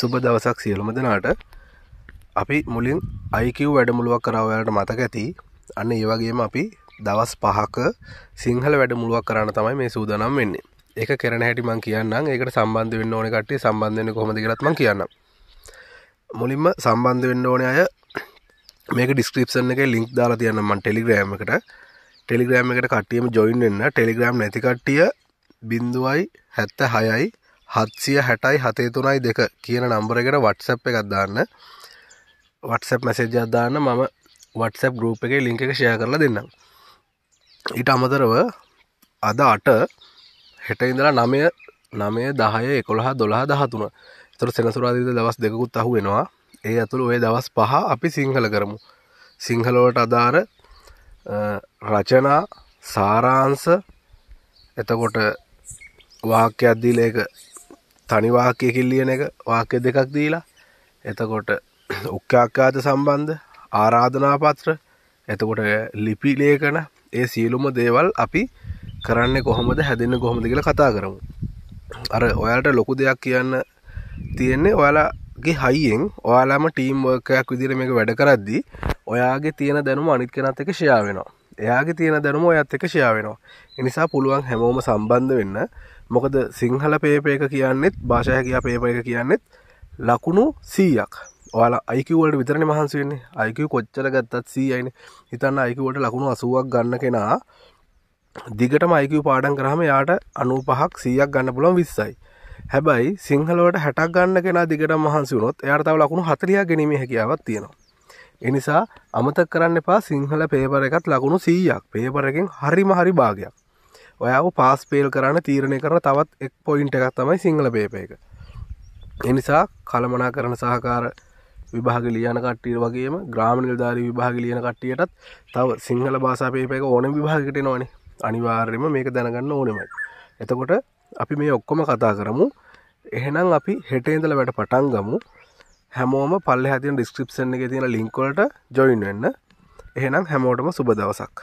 සුබ දවසක් සියලුම දෙනාට. අපි මුලින් අයිකව් වැඩමුළුවක් කරවයාට මතක ඇති. අන්න ඒවගේම අපි දවස් පහක සිංහල වැඩමුළුවක් කරන්න තමයි මේ සූදනම් වෙන්නේ. ඒක කරන හැටි මං කියන්න ඒකට සම්බන්ධ වෙන්න ඕන කටේ සම්බන්ධන කොමද කරත්ම කියන්න මුලින්ම සම්බන්ධ වෙන්න ඕන අය මේක ඩිස්ක්‍රපෂන් එක ලින්ක් දාලා තියන්නමන් ටෙලිග්‍රෑම් එකට. ටෙලිග්‍රෑම් එකට කට්ටියම ජොයින් වෙන්න. ටෙලිග්‍රම් නැතිකට්ටිය බින්දුවයි හැත්ත හයයි හත්සිය හැටයි හතේ තුනයි දෙක කියන නම්බර එකට වටසප් එකක් දාන්න. වටසප් මැසේජ් අදාන්න මම වටසප් ගරුප් එක ලිංක එක ෂය කරලා දෙන්නම්. ඊට අමතරව අද අට හෙට ඉඳලා නමය නමය දහය එකොළහා දොළහා දහතුන. තොර සෙනසුරාදිද දවස් දෙකුත් අහු වෙනවා ඒ ඇතුළ ඔය දවස් පහ අපි සිංහල කරමු. සිංහලෝට අදාර රචනා සාරාන්ස එතකොට වාක්‍යයක් දීල එක තනිවාක්‍යයකින් ලියන එක වාක්‍ය දෙකක් දීලා එතකොට උක්්‍යාක්කාත සම්බන්ධ ආරාධනාපත්‍ර එතකොට ලිපි ලේකන ඒ සියලුම දේවල් අපි කරන්න කොහොමද හැදන්න කොහොමද කියලා කතා කරමු. අර ඔයාලට ලොකු දෙයක් කියන්න තියෙන්නේ ඔයාලාගේ හයියෙන් ඔයාලාම ටීම් වර්කයක් විදිර මේක වැඩ කරද්දි ඔයාගේ තියෙන දැනුම අනිත් කෙනත් එක ෂයා වෙනවා. එයාගේ තියෙන දැනුම ඔයත් එක ෂයා වෙනවා. එනිසා පුළුවන් හැමෝම සම්බන්ධ වෙන්න. මොකද සිංහල පේප එක කියන්නෙත් භාෂය කියා පේප එක කියන්නෙත් ලකුණු සීයක්. ඔයාලා අයිකවලට විතරණ මහන්සි වෙන්නේ. අයිකව කොච්චර ගත්තත් සීයයින. හිතන්න අයිකවට ලකුණු අසුවක් ගන්න කෙනා දිගට මයිකව පාඩන් කරහම යාට අනු පහක් සීයක් ගන්න පුළන් විස්සයි. හැබැයි සිංහලවට හැටක් ගන්න කෙන දිගට මහන්සි වුණොත් එයාට තව ලකුණු හතරිය ගැනීම හැකියාවත් තියෙනවා. එනිසා අමතක් කරන්න එපා සිංහල පේපර එකත් ලකුණු සීයක්. පේපරකින් හරිම හරි භාගයක්. ඔයාව පාස් පේල් කරන්න තීරණය කරන තවත් එක් පොයින්ට එකක් තමයි සිංහල පේප එක. එනිසා කළමනා කරන සහකාර විභාග ලියන කට්ටිය වගේම ග්‍රාම නිල්ධාරී විභාග ලියන කට්ටියටත් තව සිංහල භාසා පේප එක ඕන විභාගට නොනේ අනිවාර්යම මේක දැනගන්න ඕනෙමයි. එතකොට අපි මේ ඔක්කොම කතා කරමු. එහෙනම් අපි හෙටේන්දල වැට පටන් ගමු. හැමෝම පල්ල හැතින් ඩිස්ක්‍රප්ෂන් එක තියෙන ලිංකොලට ජොයින් වෙන්න. එහෙනම් හැමෝටම සුබ දවසක්.